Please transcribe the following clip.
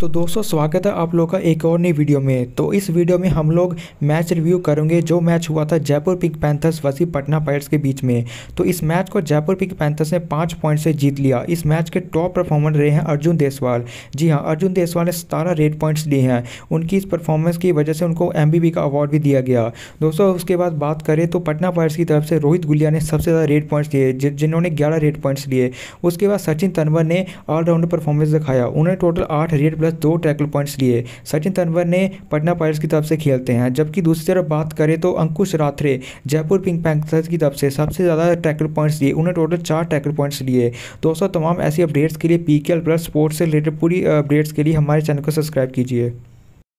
तो दोस्तों, स्वागत है आप लोग का एक और नई वीडियो में। तो इस वीडियो में हम लोग मैच रिव्यू करेंगे, जो मैच हुआ था जयपुर पिक पैंथर्स वसी पटना पायरेट्स के बीच में। तो इस मैच को जयपुर पिक पैंथर्स ने पाँच पॉइंट से जीत लिया। इस मैच के टॉप परफॉर्मर रहे हैं अर्जुन देसवाल जी हाँ अर्जुन देसवाल ने सतारह रेड पॉइंट्स लिए हैं। उनकी इस परफॉर्मेंस की वजह से उनको एम का अवार्ड भी दिया गया। दोस्तों, उसके बाद बात करें तो पटना पायरेट्स की तरफ़ से रोहित गुलिया ने सबसे ज़्यादा रेड पॉइंट्स लिए जिन्होंने ग्यारह रेड पॉइंट्स लिए। उसके बाद सचिन तनवर ने ऑलराउंडर परफॉर्मेंस दिखाया। उन्होंने टोटल आठ रेड प्लस दो टैकल पॉइंट्स लिए। सचिन तनवर ने पटना पायरेट्स की तरफ़ से खेलते हैं। जबकि दूसरी तरफ़ बात करें तो अंकुश राथरे जयपुर पिंक पैंथर्स की तरफ़ से सबसे ज़्यादा टैकल पॉइंट्स लिए। उन्हें टोटल चार टैकल पॉइंट्स लिए। दोस्तों, तमाम ऐसी अपडेट्स के लिए पी प्लस स्पोर्ट्स से रिलेटेड पूरी अपडेट्स के लिए हमारे चैनल को सब्सक्राइब कीजिए।